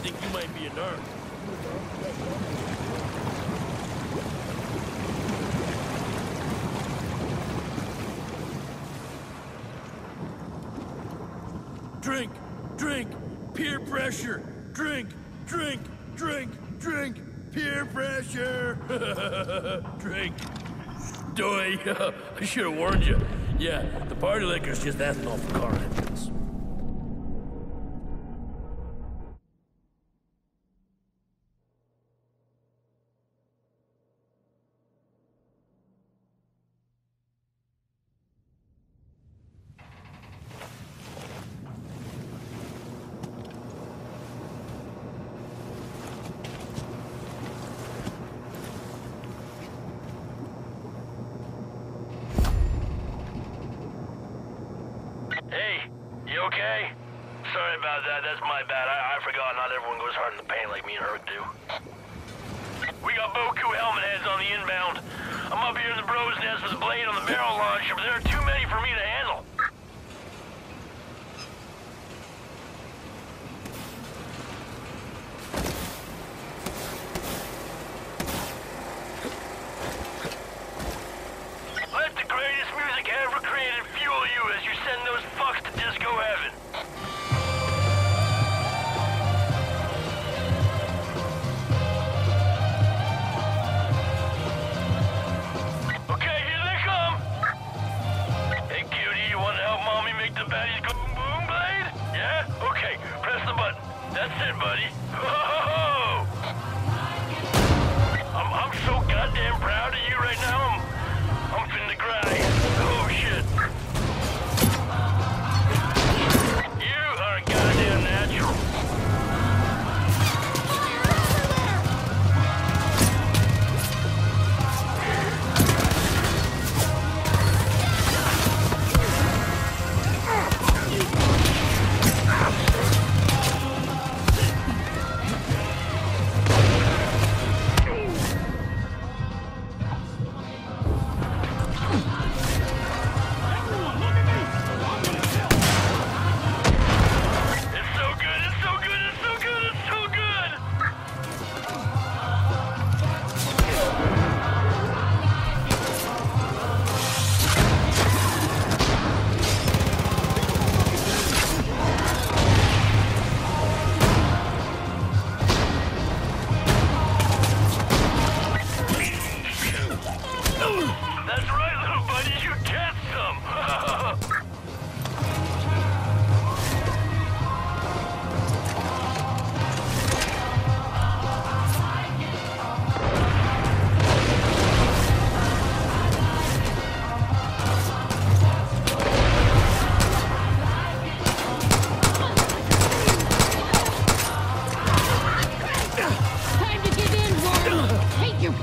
think you might be a nerd. Drink, drink, peer pressure. Drink, drink, drink, drink, peer pressure. drink. Doy, I should have warned you. Yeah, the party liquor's just ethanol for car engines.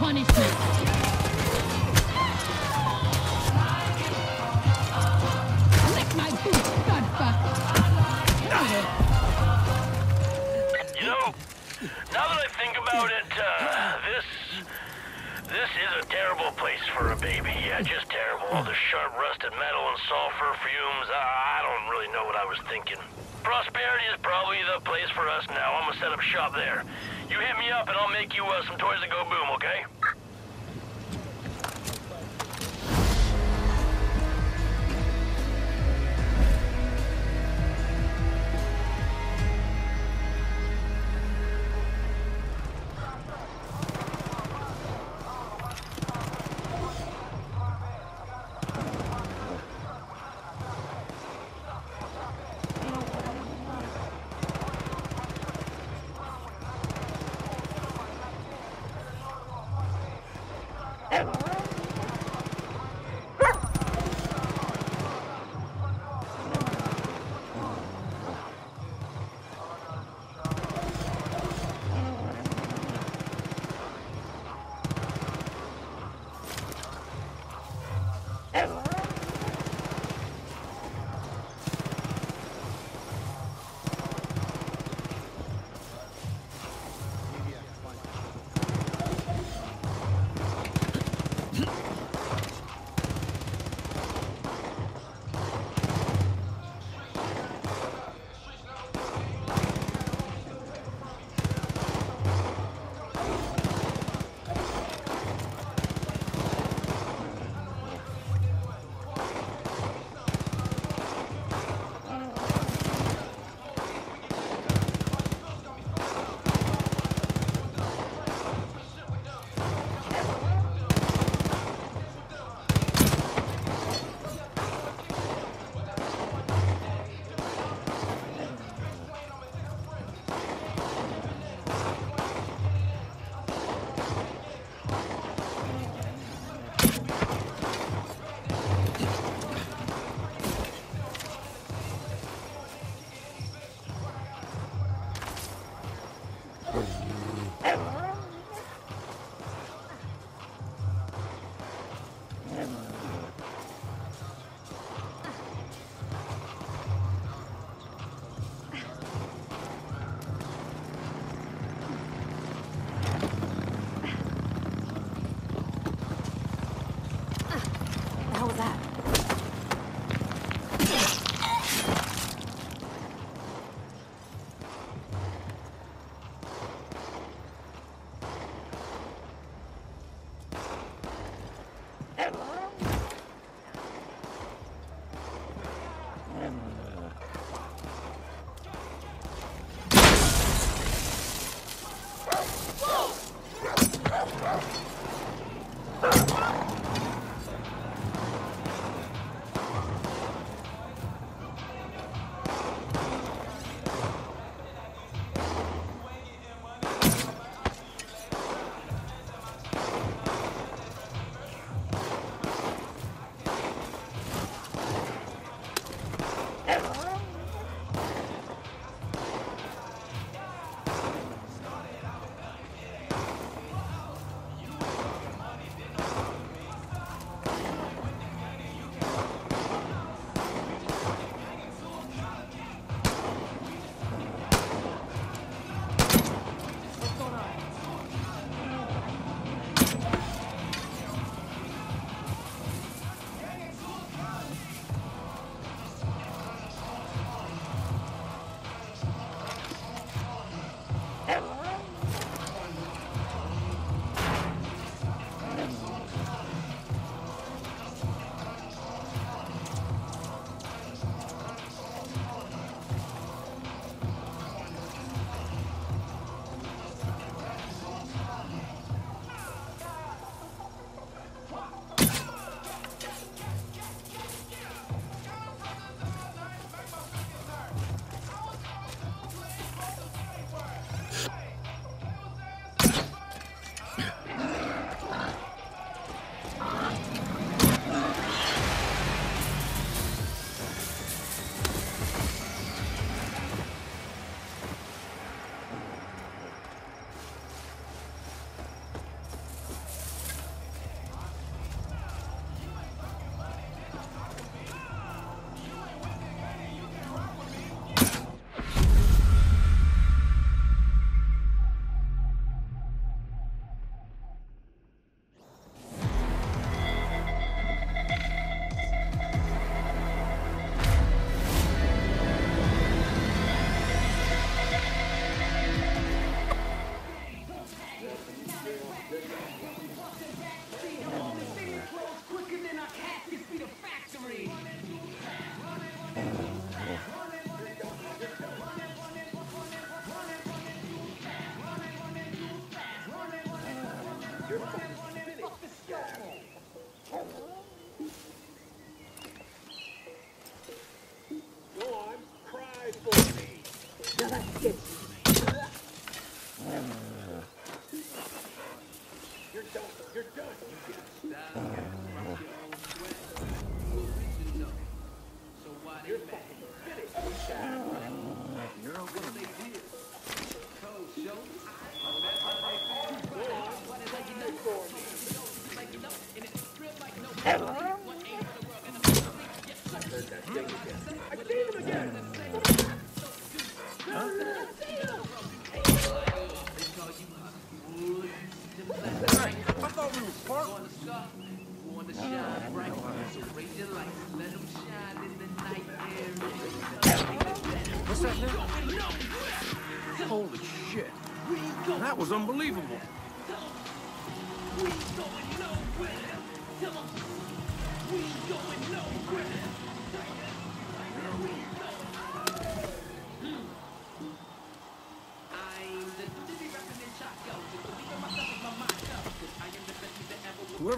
punishment.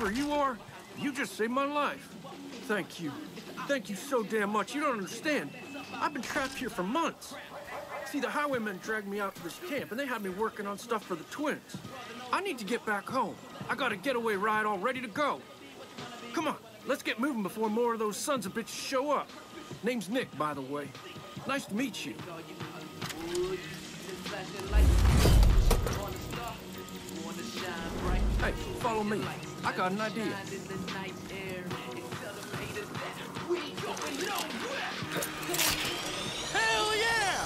Whoever you are, you just saved my life. Thank you. Thank you so damn much. You don't understand. I've been trapped here for months. See, the highwaymen dragged me out to this camp, and they had me working on stuff for the twins. I need to get back home. I got a getaway ride all ready to go. Come on, let's get moving before more of those sons of bitches show up. Name's Nick, by the way. Nice to meet you. Hey, follow me. I got an idea. Hell yeah!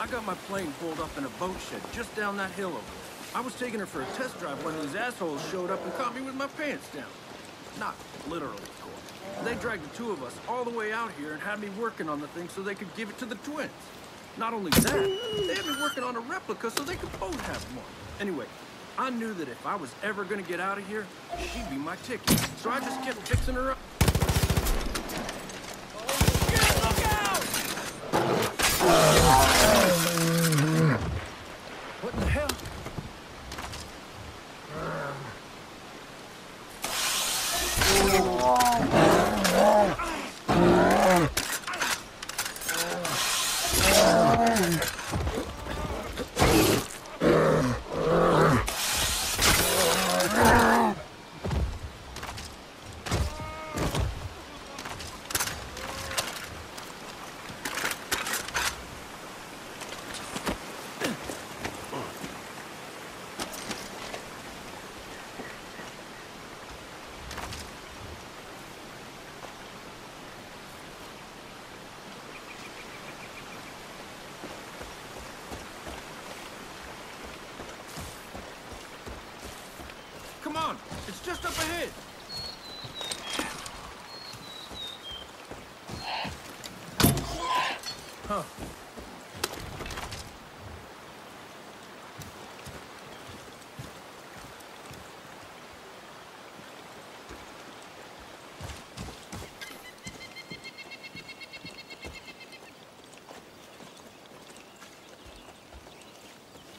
I got my plane pulled up in a boat shed just down that hill over there. I was taking her for a test drive when these assholes showed up and caught me with my pants down. Not literally, of course. They dragged the two of us all the way out here and had me working on the thing so they could give it to the twins. Not only that, they had me working on a replica so they could both have one. Anyway, I knew that if I was ever gonna get out of here, she'd be my ticket. So I just kept fixing her up.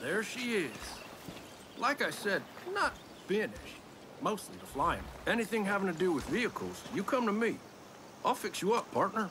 There she is. Like I said, not finished. Mostly the flying. Anything having to do with vehicles, you come to me. I'll fix you up, partner.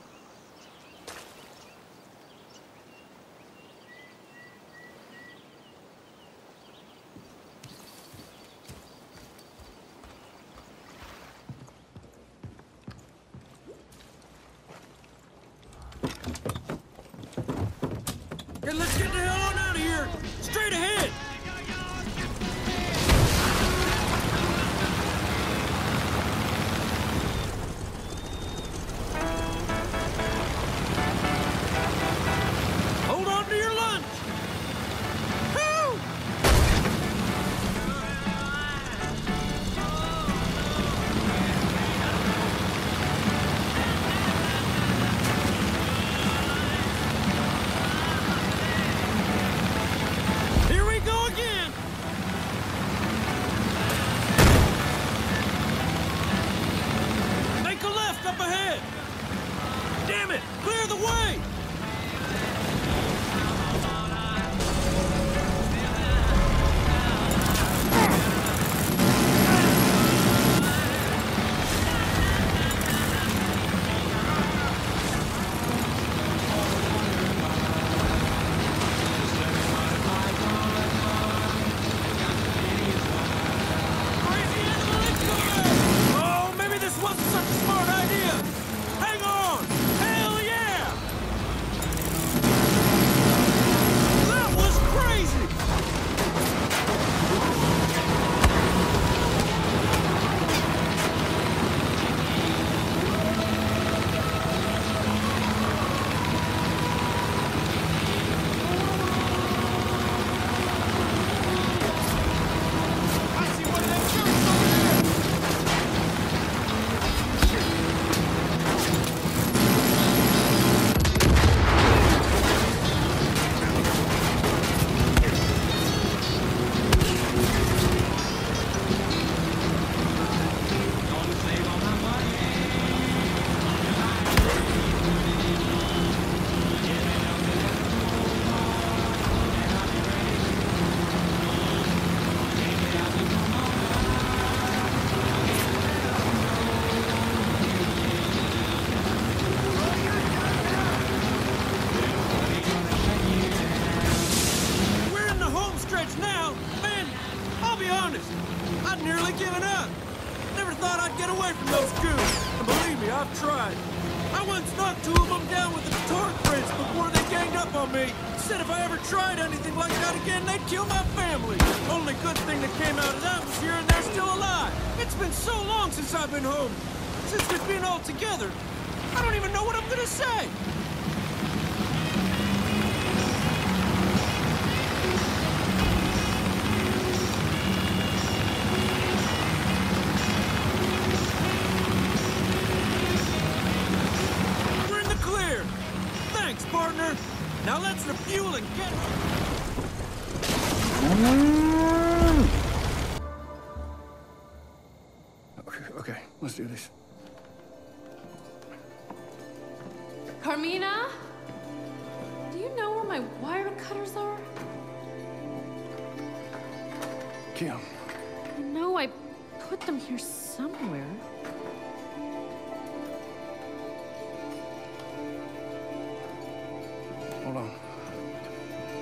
Hold on.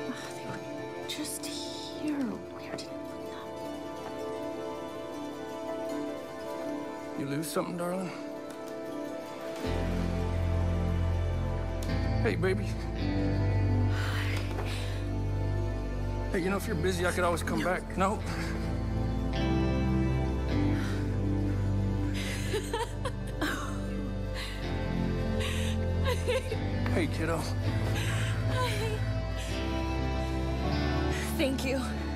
Ugh, they were just here. Where did I put them? You lose something, darling? Hey, baby. Hey, you know, if you're busy, I could always come back. No? hey, kiddo. Thank you.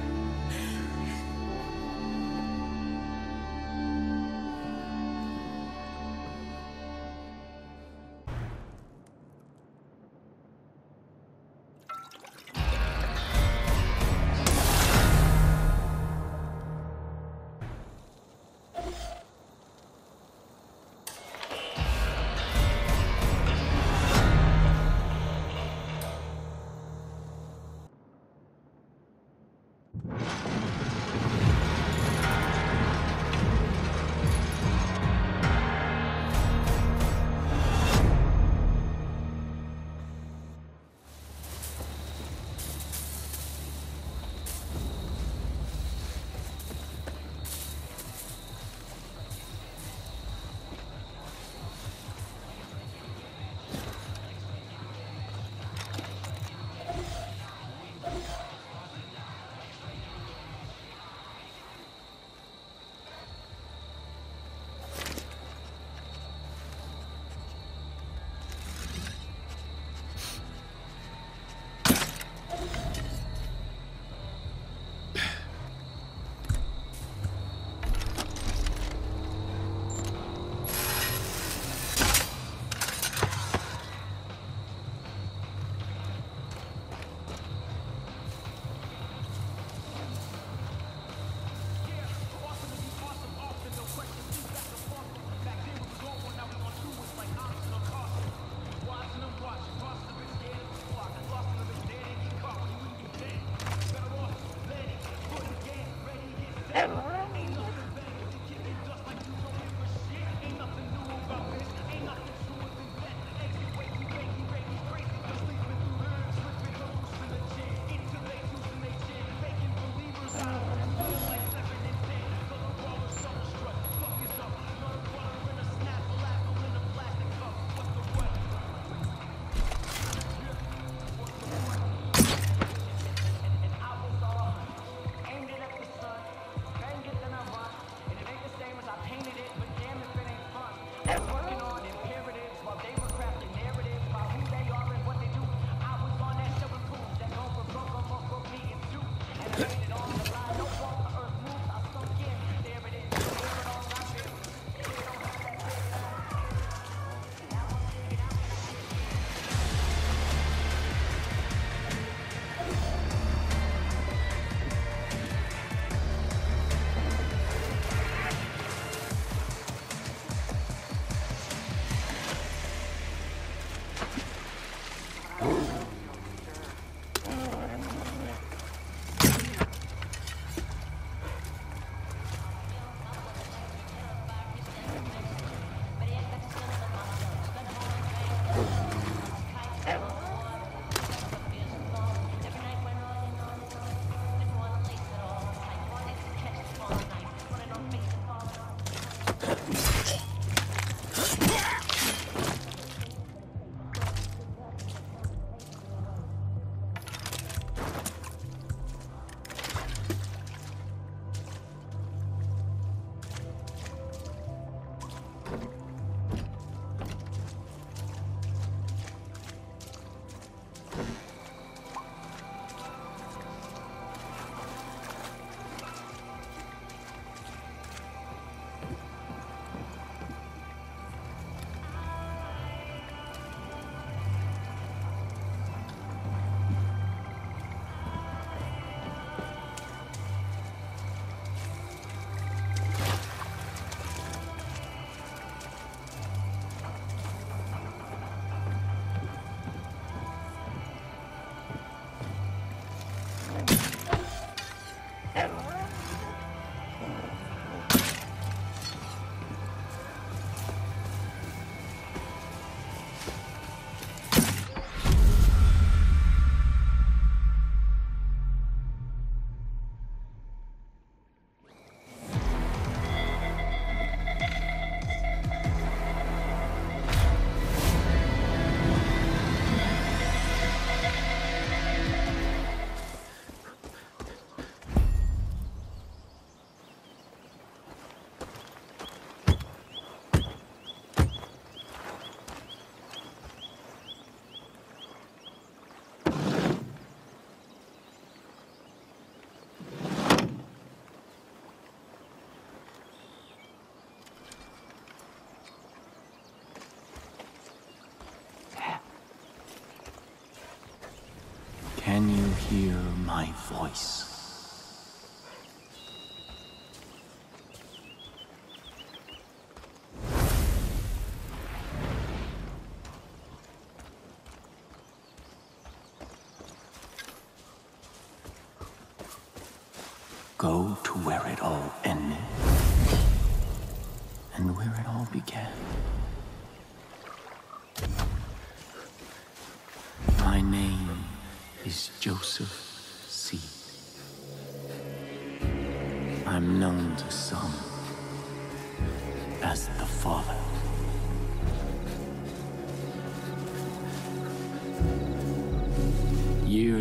Hear my voice?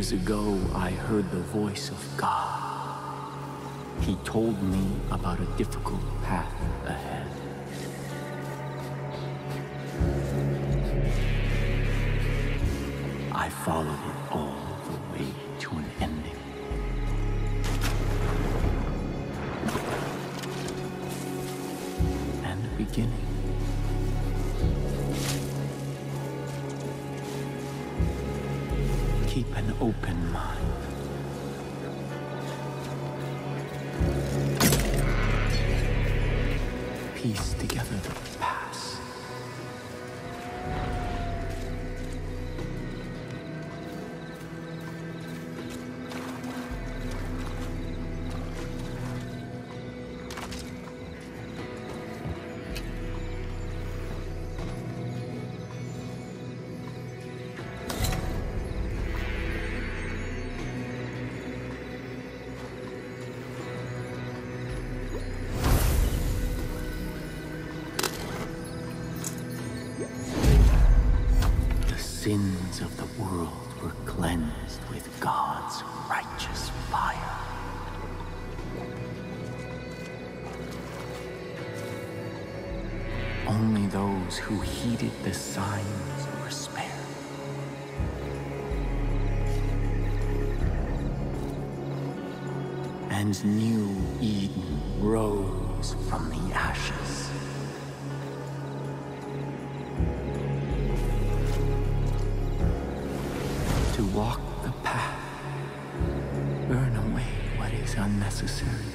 Years ago, I heard the voice of God. He told me about a difficult path ahead. I followed it all the way to an ending. And beginning. Keep an open mind. Piece together And new Eden rose from the ashes. to walk the path, burn away what is unnecessary.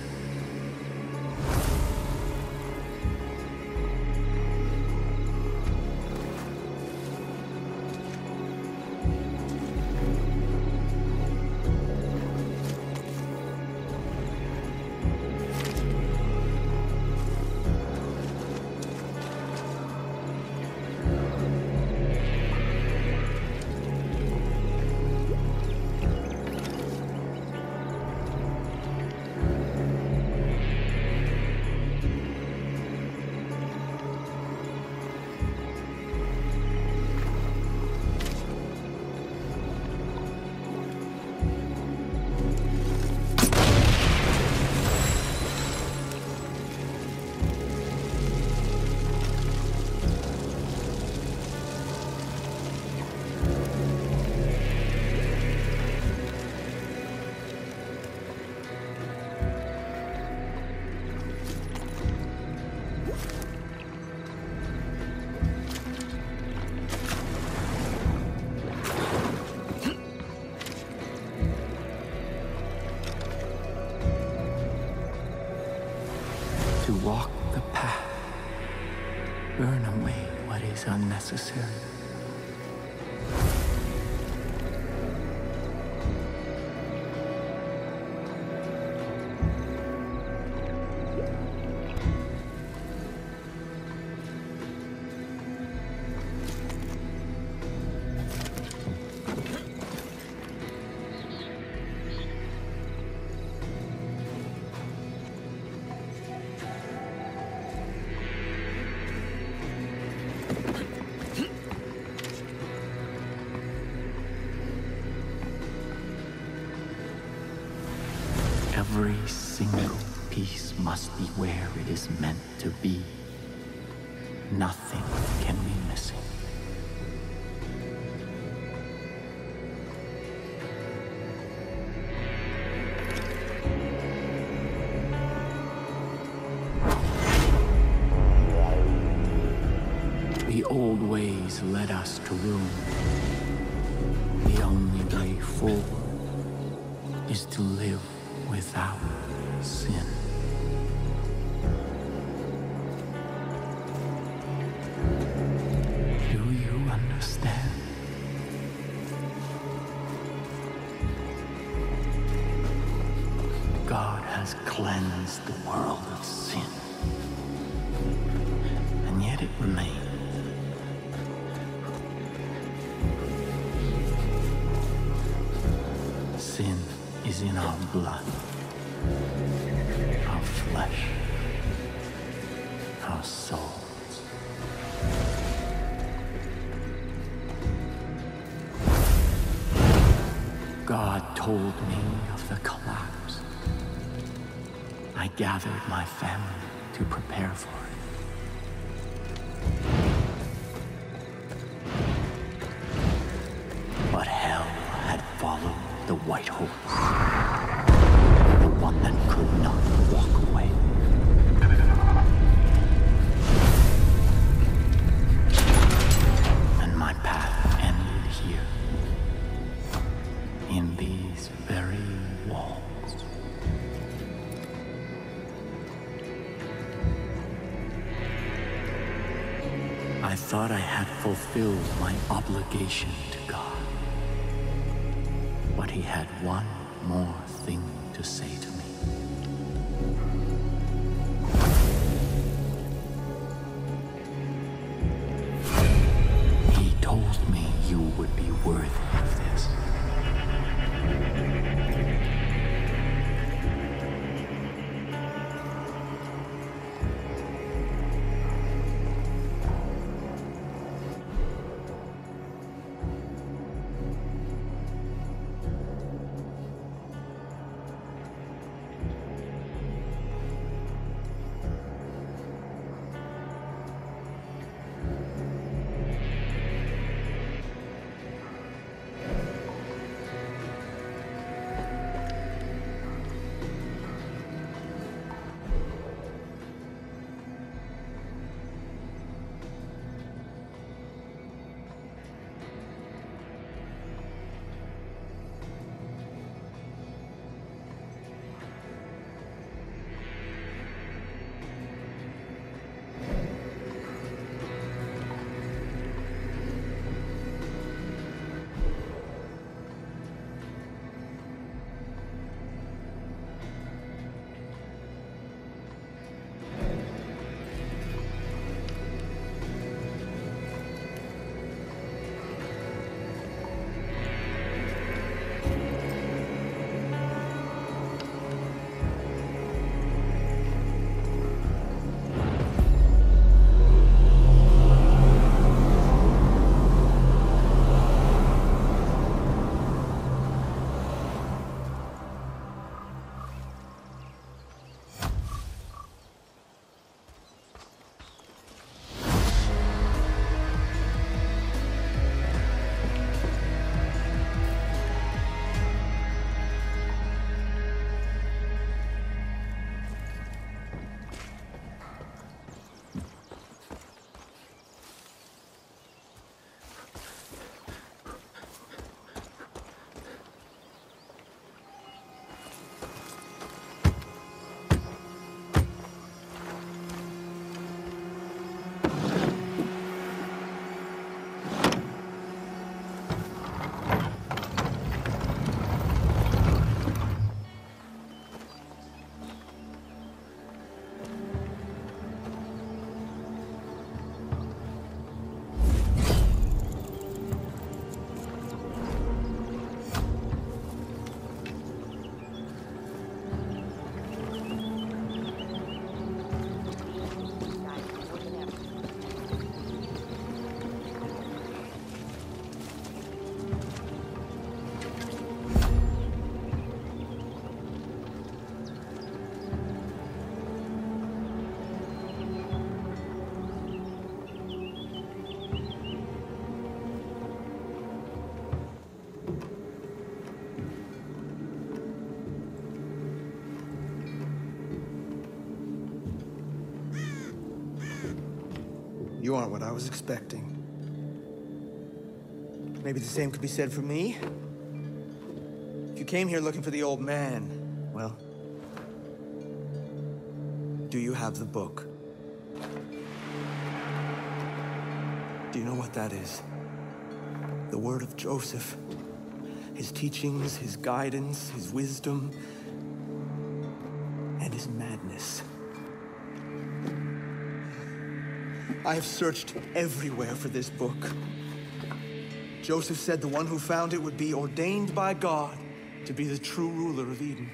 Every single piece must be where it is meant to be. Nothing can be missing. The old ways led us to ruin. The only way forward is to is in our blood, our flesh, our soul. God told me of the collapse. I gathered my family to prepare for it. fulfilled my obligation to God. But he had one more not what I was expecting. Maybe the same could be said for me. If you came here looking for the old man, well... Do you have the book? Do you know what that is? The word of Joseph. His teachings, his guidance, his wisdom, I have searched everywhere for this book. Joseph said the one who found it would be ordained by God to be the true ruler of Eden.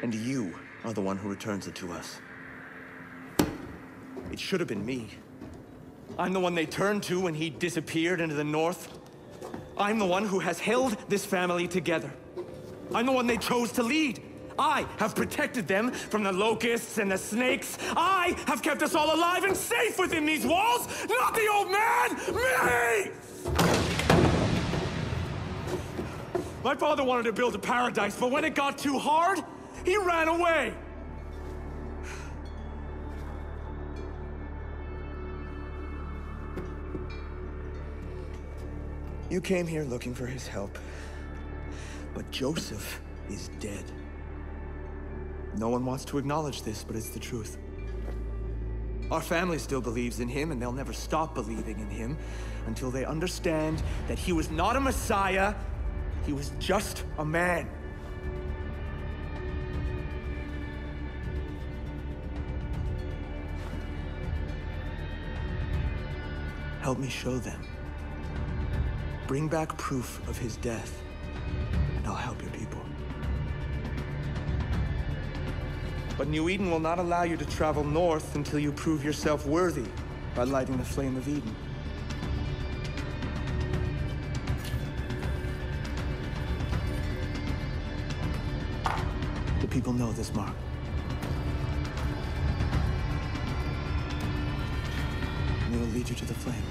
And you are the one who returns it to us. It should have been me. I'm the one they turned to when he disappeared into the north. I'm the one who has held this family together. I'm the one they chose to lead. I have protected them from the locusts and the snakes. I have kept us all alive and safe within these walls, not the old man! Me! My father wanted to build a paradise, but when it got too hard, he ran away. You came here looking for his help. But Joseph is dead. No one wants to acknowledge this, but it's the truth. Our family still believes in him, and they'll never stop believing in him until they understand that he was not a messiah, he was just a man. Help me show them. Bring back proof of his death, and I'll help your people. But New Eden will not allow you to travel north until you prove yourself worthy by lighting the flame of Eden. The people know this mark. And they will lead you to the flame.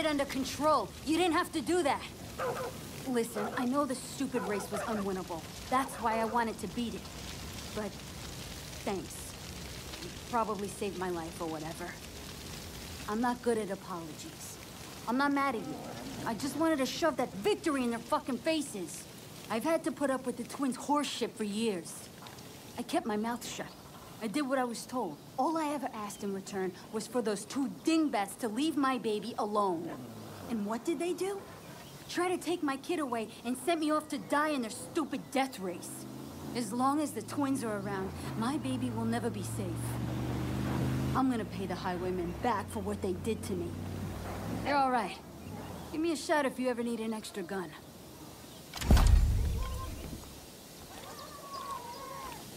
It under control. You didn't have to do that. Listen, I know the stupid race was unwinnable. That's why I wanted to beat it. But thanks. You probably saved my life or whatever. I'm not good at apologies. I'm not mad at you. I just wanted to shove that victory in their fucking faces. I've had to put up with the twins' horseshit for years. I kept my mouth shut. I did what I was told. All I ever asked in return was for those two dingbats to leave my baby alone. And what did they do? Try to take my kid away and sent me off to die in their stupid death race. As long as the twins are around, my baby will never be safe. I'm gonna pay the highwaymen back for what they did to me. They're all right. Give me a shout if you ever need an extra gun.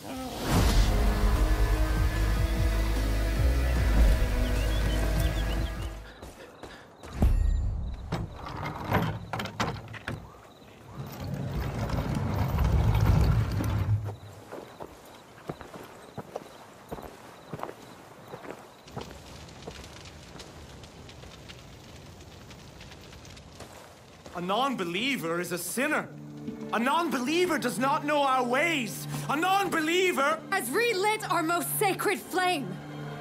A non-believer is a sinner. A non-believer does not know our ways. A non-believer... has relit our most sacred flame.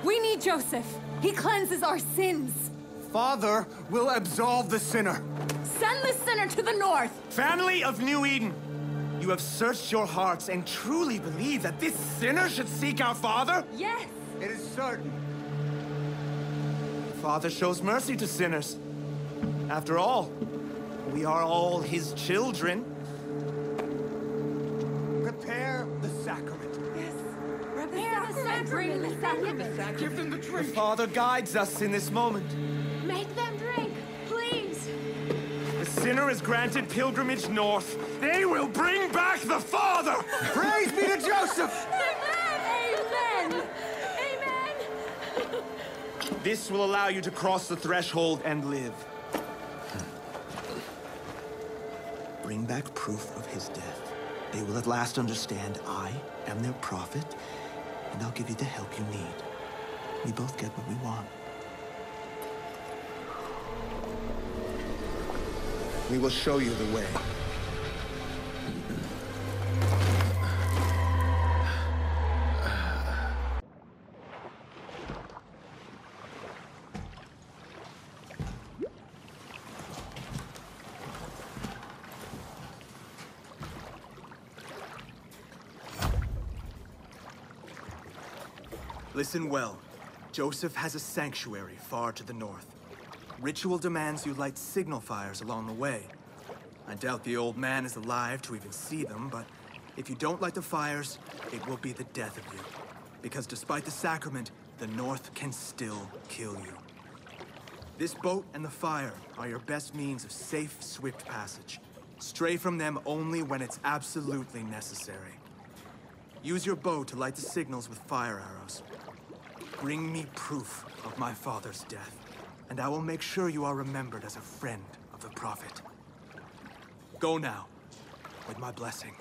We need Joseph. He cleanses our sins. Father will absolve the sinner. Send the sinner to the north. Family of New Eden, you have searched your hearts and truly believe that this sinner should seek our Father? Yes. It is certain. The Father shows mercy to sinners. After all, we are all his children. Prepare the sacrament. Yes. Prepare the sacrament. Bring the sacrament. Give them the The drink. Father guides us in this moment. Make them drink, please! The sinner is granted pilgrimage north. They will bring back the Father! Praise be to Joseph! Amen. Amen. This will allow you to cross the threshold and live. Bring back proof of his death. They will at last understand I am their prophet, and I'll give you the help you need. We both get what we want. We will show you the way. Listen well. Joseph has a sanctuary far to the north. Ritual demands you light signal fires along the way. I doubt the old man is alive to even see them, but if you don't light the fires, it will be the death of you. Because despite the sacrament, the North can still kill you. This boat and the fire are your best means of safe, swift passage. Stray from them only when it's absolutely necessary. Use your bow to light the signals with fire arrows. Bring me proof of my father's death, and I will make sure you are remembered as a friend of the Prophet. Go now, with my blessing.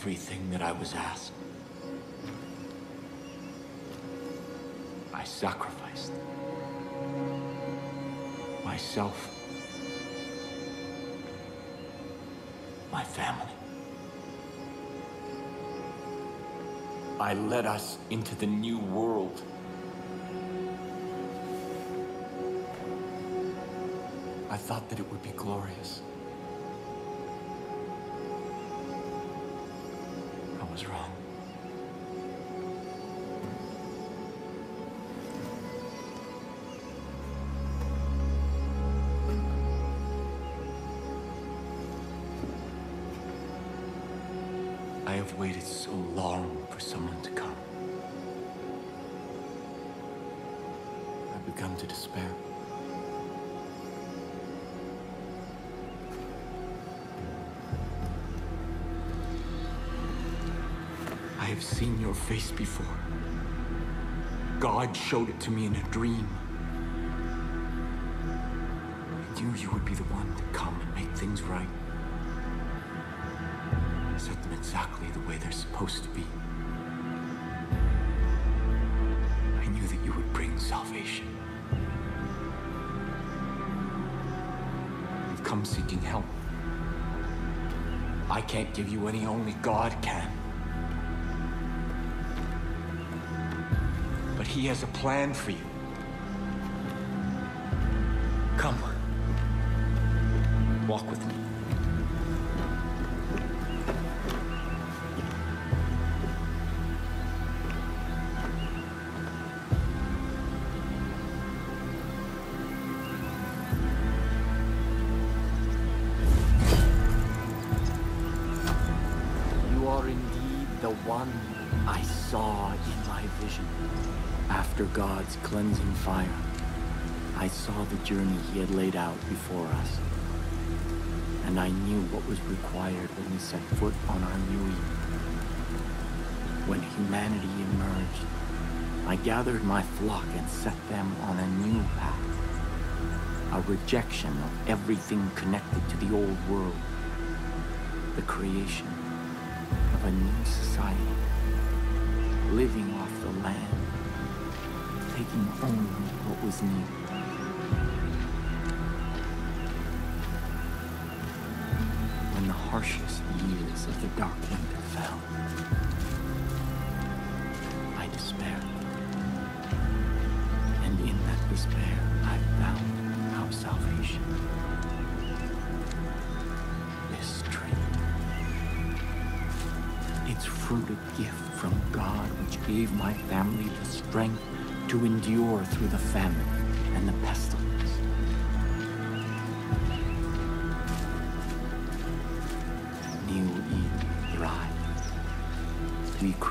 Everything that I was asked. I sacrificed myself, my family. I led us into the new world. I thought that it would be glorious. I have waited so long for someone to come. I've begun to despair. I have seen your face before. God showed it to me in a dream. I knew you would be the one to come and make things right. Exactly the way they're supposed to be. I knew that you would bring salvation. You've come seeking help. I can't give you any, only God can. But He has a plan for you. Saw the journey he had laid out before us. And I knew what was required when we set foot on our new Eden. When humanity emerged, I gathered my flock and set them on a new path. A rejection of everything connected to the old world. The creation of a new society, living off the land, taking only what was needed. Harshest years of the Dark Winter fell, I despaired. And in that despair, I found our salvation. This tree. Its fruit a gift from God, which gave my family the strength to endure through the famine and the pestilence.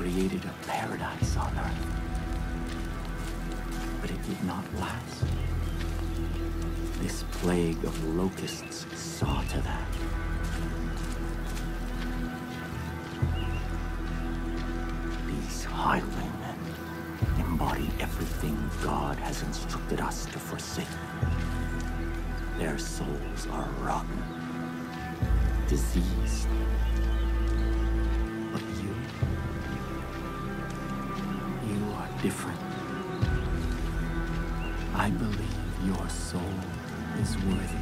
Created a paradise on earth. But it did not last. This plague of locusts saw to that. These highwaymen embody everything God has instructed us to forsake. Their souls are rotten, diseased. Different. I believe your soul is worthy.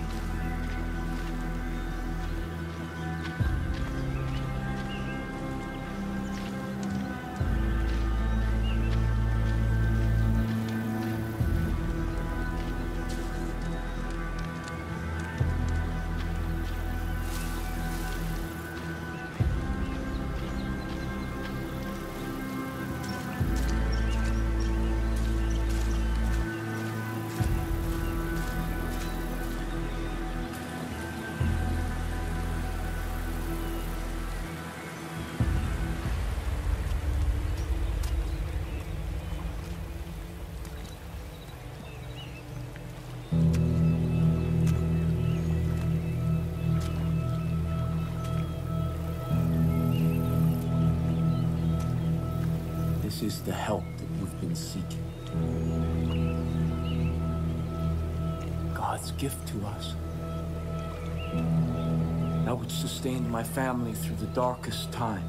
This is the help that you've been seeking. God's gift to us. That which sustained my family through the darkest time.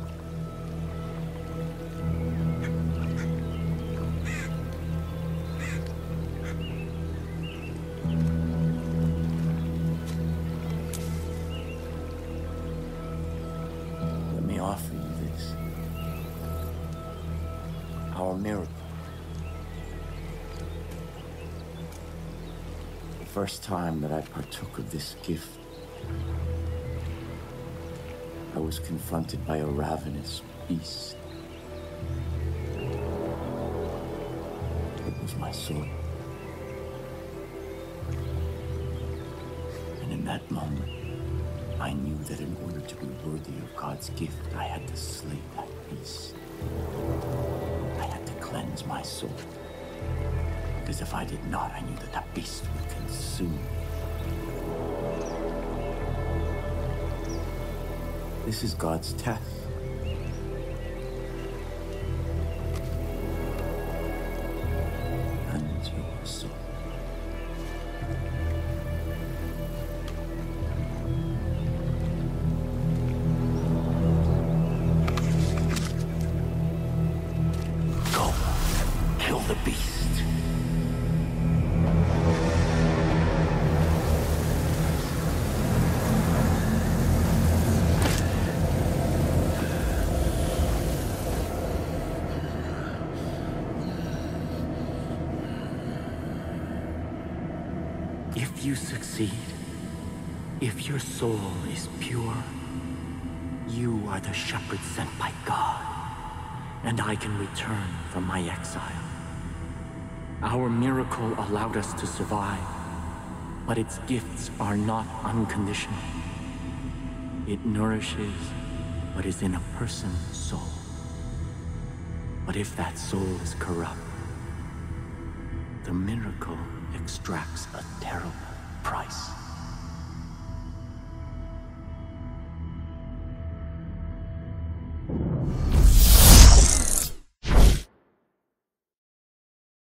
First time that I partook of this gift, I was confronted by a ravenous beast. It was my soul. And in that moment, I knew that in order to be worthy of God's gift, I had to slay that beast. I had to cleanse my soul. Because if I did not, I knew that the beast would consume me. This is God's test. Shepherd sent by God, and I can return from my exile. Our miracle allowed us to survive, but its gifts are not unconditional. It nourishes what is in a person's soul. But if that soul is corrupt, the miracle extracts a terrible